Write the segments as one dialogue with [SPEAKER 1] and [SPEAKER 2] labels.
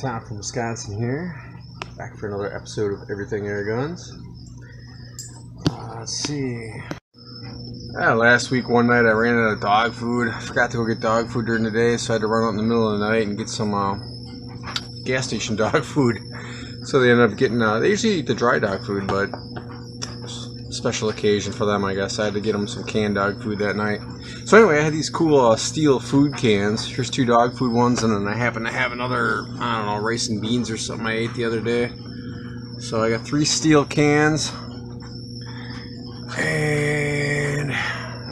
[SPEAKER 1] Tom from Wisconsin here, back for another episode of Everything Air Guns. Uh, let's see. Last week, one night, I ran out of dog food. I forgot to go get dog food during the day, so I had to run out in the middle of the night and get some uh, gas station dog food. So they ended up getting. Uh, they usually eat the dry dog food, but special occasion for them, I guess. I had to get them some canned dog food that night. So anyway, I had these cool uh, steel food cans. Here's two dog food ones, and then I happen to have another, I don't know, rice and beans or something I ate the other day. So I got three steel cans, and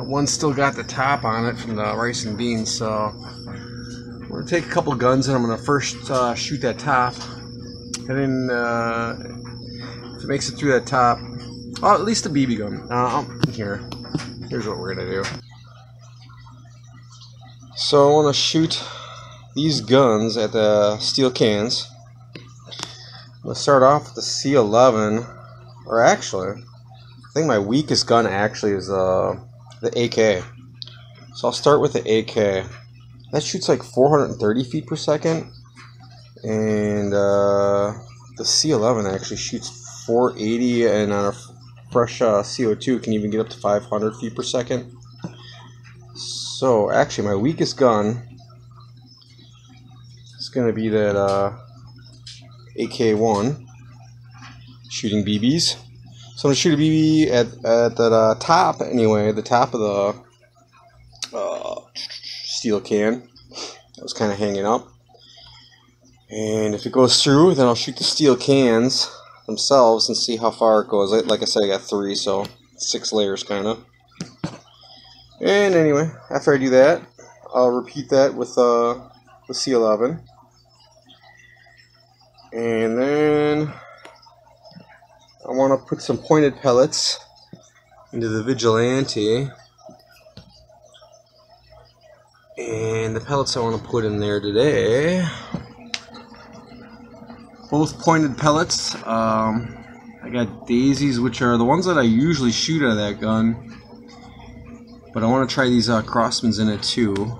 [SPEAKER 1] one still got the top on it from the rice and beans. So I'm gonna take a couple guns, and I'm gonna first uh, shoot that top, and then uh, if it makes it through that top, Oh, at least a BB gun. Uh, here. Here's what we're gonna do. So I want to shoot these guns at the steel cans. Gonna start off with the C11, or actually, I think my weakest gun actually is uh, the AK. So I'll start with the AK. That shoots like 430 feet per second, and uh, the C11 actually shoots 480 and on a fresh uh, CO2 can even get up to 500 feet per second. So actually my weakest gun is going to be that uh, AK-1 shooting BBs. So I'm going to shoot a BB at, at the uh, top anyway, the top of the uh, steel can that was kind of hanging up. And if it goes through, then I'll shoot the steel cans themselves and see how far it goes. Like I said, I got three, so six layers kind of. And anyway, after I do that, I'll repeat that with uh, the C11. And then I want to put some pointed pellets into the Vigilante. And the pellets I want to put in there today both pointed pellets. Um, I got daisies, which are the ones that I usually shoot out of that gun. But I want to try these uh, Crosmans in it too.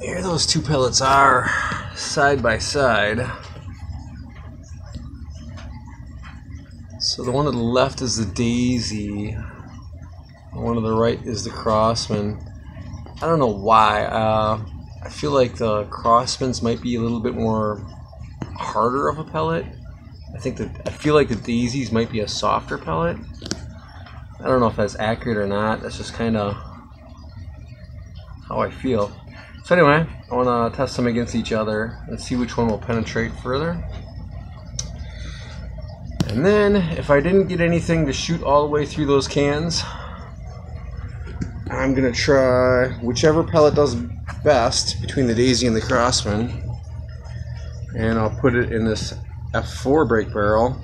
[SPEAKER 1] There those two pellets are, side by side. So the one to the left is the daisy. The one to the right is the Crosman. I don't know why. Uh, I feel like the Crosmans might be a little bit more harder of a pellet. I think that I feel like the daisies might be a softer pellet. I don't know if that's accurate or not. That's just kind of how I feel. So anyway, I want to test them against each other and see which one will penetrate further. And then, if I didn't get anything to shoot all the way through those cans, I'm going to try whichever pellet does best between the Daisy and the Crosman and I'll put it in this F4 break barrel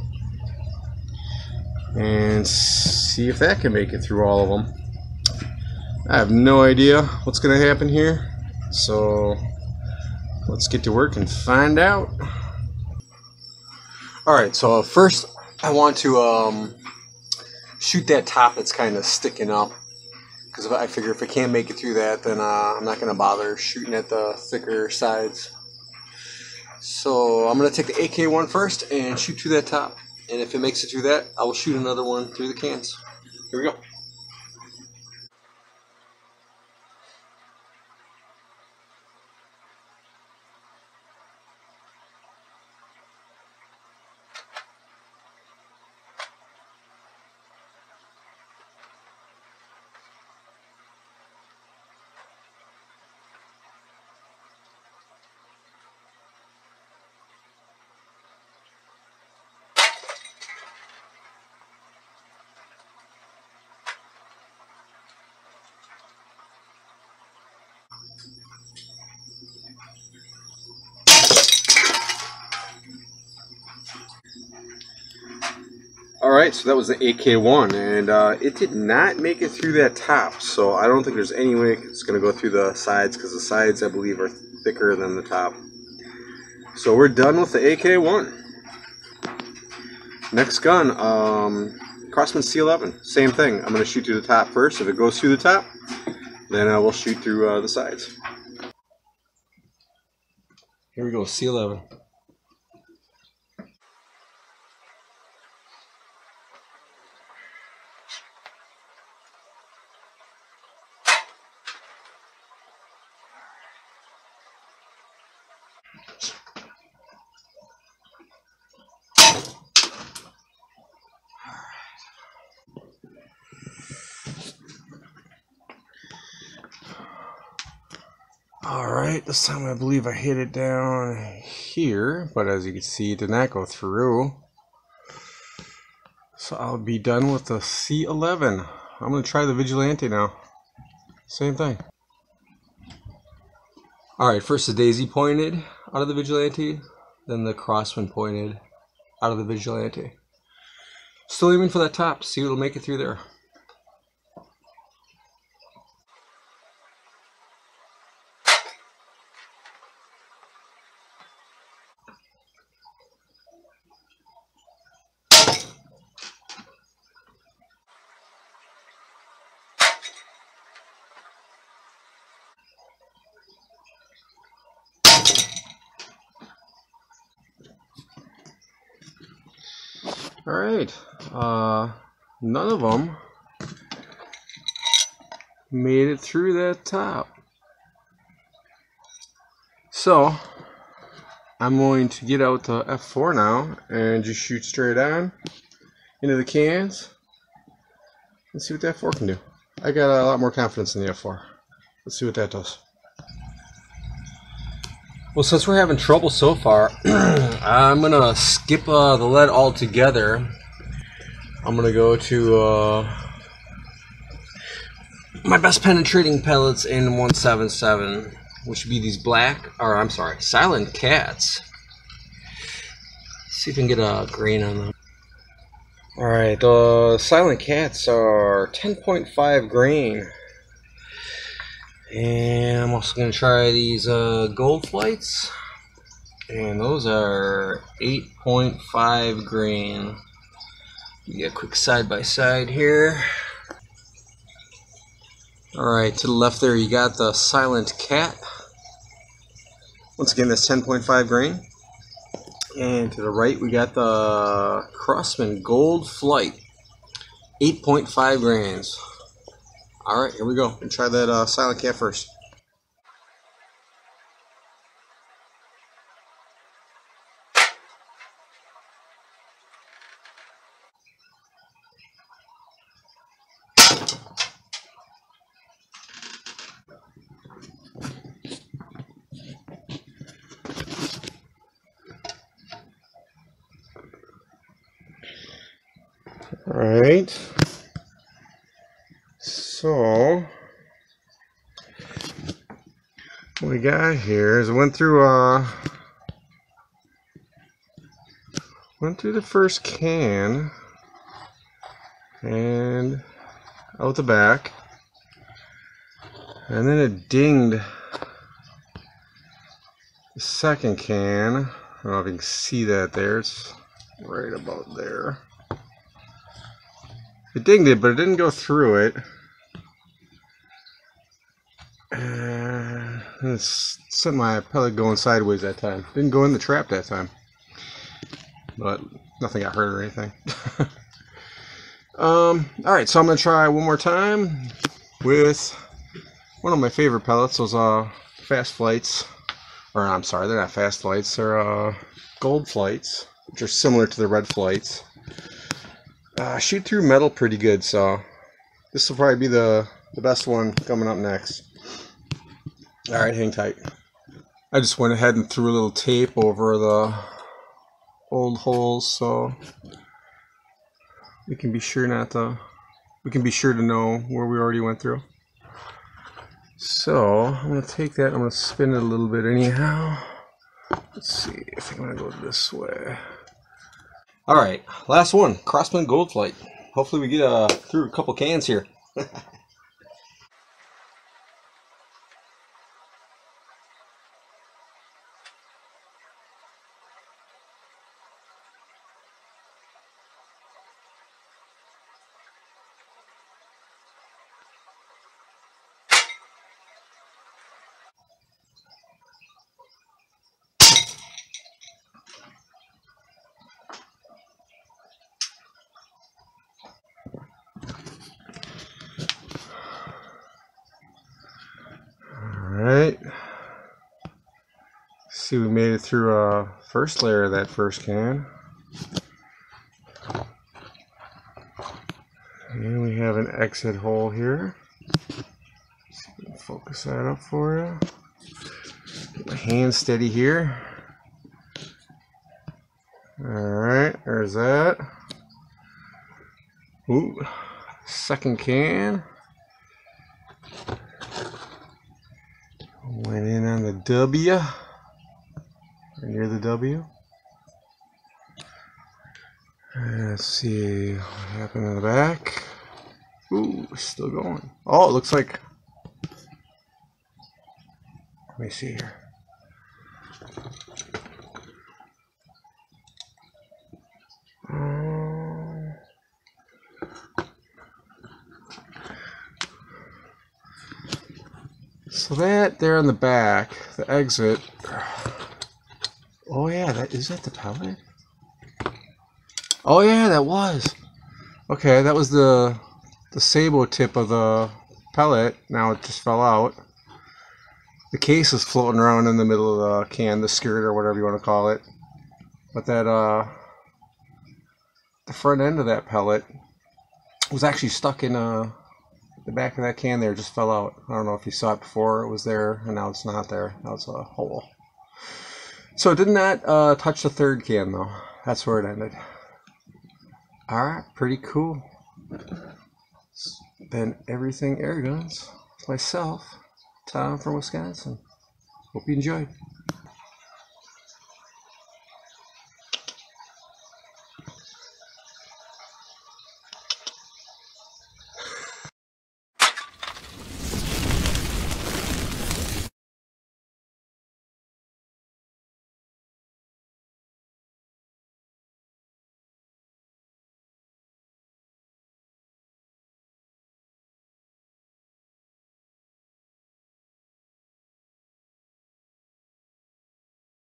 [SPEAKER 1] and see if that can make it through all of them. I have no idea what's going to happen here, so let's get to work and find out. Alright, so first I want to um, shoot that top that's kind of sticking up because I figure if I can't make it through that, then uh, I'm not going to bother shooting at the thicker sides. So I'm going to take the AK-1 first and shoot through that top. And if it makes it through that, I will shoot another one through the cans. Here we go. Alright, so that was the AK-1, and uh, it did not make it through that top, so I don't think there's any way it's going to go through the sides, because the sides, I believe, are thicker than the top. So we're done with the AK-1. Next gun, um, Crosman C11. Same thing. I'm going to shoot through the top first. If it goes through the top, then I will shoot through uh, the sides. Here we go, C11. Alright, this time I believe I hit it down here, but as you can see, it did not go through. So I'll be done with the C11. I'm going to try the Vigilante now. Same thing. Alright, first the Daisy pointed out of the Vigilante, then the Crosman pointed out of the Vigilante. Still aiming for that top, see what'll make it through there. All right. Uh, none of them made it through that top. So, I'm going to get out the F4 now and just shoot straight on into the cans and see what that F4 can do. I got a lot more confidence in the F4. Let's see what that does. Well, since we're having trouble so far, I'm gonna skip uh, the lead altogether. I'm gonna go to uh, my best penetrating pellets in 177, which would be these black, or I'm sorry, silent cats. see if we can get a grain on them. Alright, the silent cats are 10.5 grain. And I'm also going to try these uh, gold flights. And those are 8.5 grain. Get a quick side by side here. Alright, to the left there you got the Silent Cat. Once again, that's 10.5 grain. And to the right we got the Crosman Gold Flight. 8.5 grains. Alright, here we go. And try that uh, silent cat first. Alright. So, what we got here is I went through, uh, went through the first can and out the back, and then it dinged the second can. I don't know if you can see that there. It's right about there. It dinged it, but it didn't go through it. Uh, sent my pellet going sideways that time. Didn't go in the trap that time. But nothing got hurt or anything. um, Alright, so I'm going to try one more time with one of my favorite pellets, those uh, fast flights. Or I'm sorry, they're not fast flights, they're uh, gold flights, which are similar to the red flights. Uh, shoot through metal pretty good, so this will probably be the, the best one coming up next. Alright, hang tight. I just went ahead and threw a little tape over the old holes so we can be sure not to we can be sure to know where we already went through. So I'm gonna take that, I'm gonna spin it a little bit anyhow. Let's see if I'm gonna go this way. Alright, last one, Crosman Gold Flight. Hopefully we get uh, through a couple cans here. See, we made it through a first layer of that first can. And we have an exit hole here. Focus that up for you. Get my hand steady here. Alright, there's that. Ooh, second can. Went in on the W. W. Let's see what happened in the back. Ooh, still going. Oh, it looks like. Let me see here. So that there on the back, the exit. Oh yeah, that is that the pellet? Oh yeah, that was. Okay, that was the the sable tip of the pellet. Now it just fell out. The case is floating around in the middle of the can, the skirt or whatever you want to call it. But that uh the front end of that pellet was actually stuck in uh the back of that can there just fell out. I don't know if you saw it before it was there and now it's not there. Now it's a hole. So did not uh, touch the third can though. That's where it ended. Alright, pretty cool. Been everything air guns. Myself, Tom from Wisconsin. Hope you enjoyed.